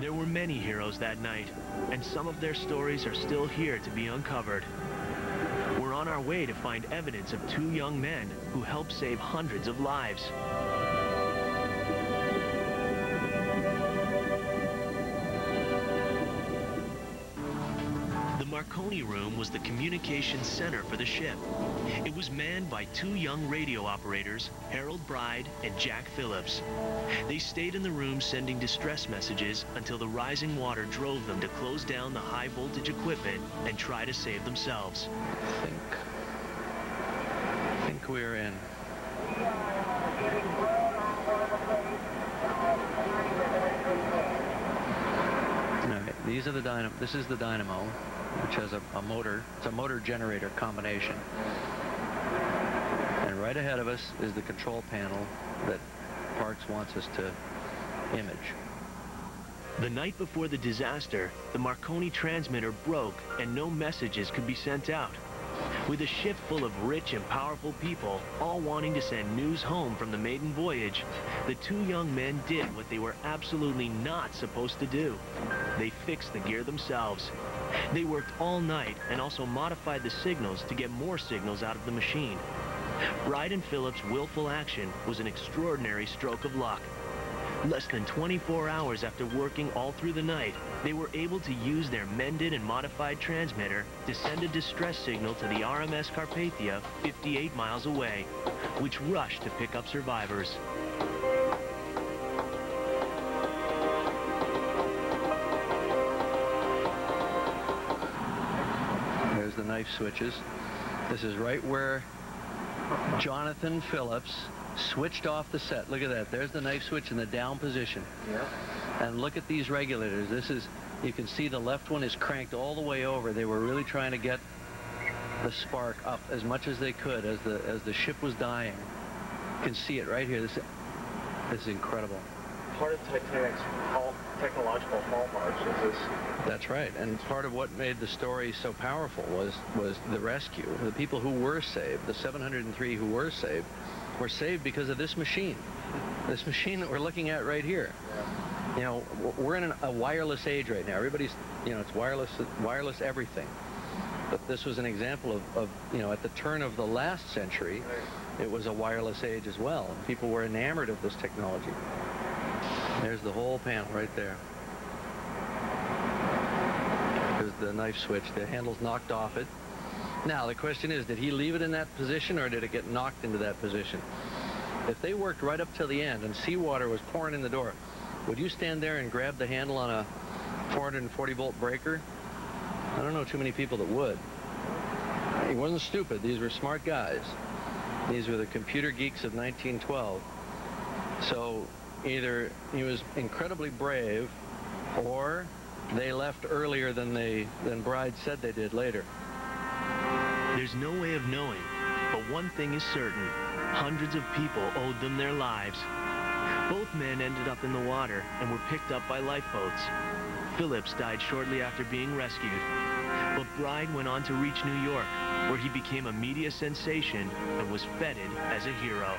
There were many heroes that night, and some of their stories are still here to be uncovered. We're on our way to find evidence of two young men who helped save hundreds of lives. Marconi room was the communications center for the ship. It was manned by two young radio operators, Harold Bride and Jack Phillips. They stayed in the room sending distress messages until the rising water drove them to close down the high voltage equipment and try to save themselves. I think, I think we're in. All right, these are the dynamo. This is the dynamo, which has a, a motor. It's a motor generator combination. And right ahead of us is the control panel that Parks wants us to image. The night before the disaster, the Marconi transmitter broke and no messages could be sent out. With a ship full of rich and powerful people, all wanting to send news home from the maiden voyage, the two young men did what they were absolutely not supposed to do. They fixed the gear themselves. They worked all night and also modified the signals to get more signals out of the machine. Bride and Phillips' willful action was an extraordinary stroke of luck. Less than 24 hours after working all through the night, they were able to use their mended and modified transmitter to send a distress signal to the RMS Carpathia 58 miles away, which rushed to pick up survivors. Knife switches. This is right where Jonathan Phillips switched off the set. Look at that. There's the knife switch in the down position. Yeah. And look at these regulators. This is, you can see the left one is cranked all the way over. They were really trying to get the spark up as much as they could as the as the ship was dying. You can see it right here. This, this is incredible. Part of Titanic's hall, technological hallmarks is this. That's right. And part of what made the story so powerful was was the rescue. The people who were saved, the 703 who were saved, were saved because of this machine. This machine that we're looking at right here. You know, we're in an, a wireless age right now. Everybody's, you know, it's wireless, wireless everything. But this was an example of, of, you know, at the turn of the last century, it was a wireless age as well. People were enamored of this technology. There's the whole panel right there. There's the knife switch. The handle's knocked off it. Now, the question is, did he leave it in that position or did it get knocked into that position? If they worked right up till the end and seawater was pouring in the door, would you stand there and grab the handle on a 440 volt breaker? I don't know too many people that would. He wasn't stupid. These were smart guys. These were the computer geeks of 1912. So either he was incredibly brave or they left earlier than they than Bride said they did later. There's no way of knowing, but one thing is certain. Hundreds of people owed them their lives. Both men ended up in the water and were picked up by lifeboats. Phillips died shortly after being rescued, but Bride went on to reach New York, where he became a media sensation and was feted as a hero.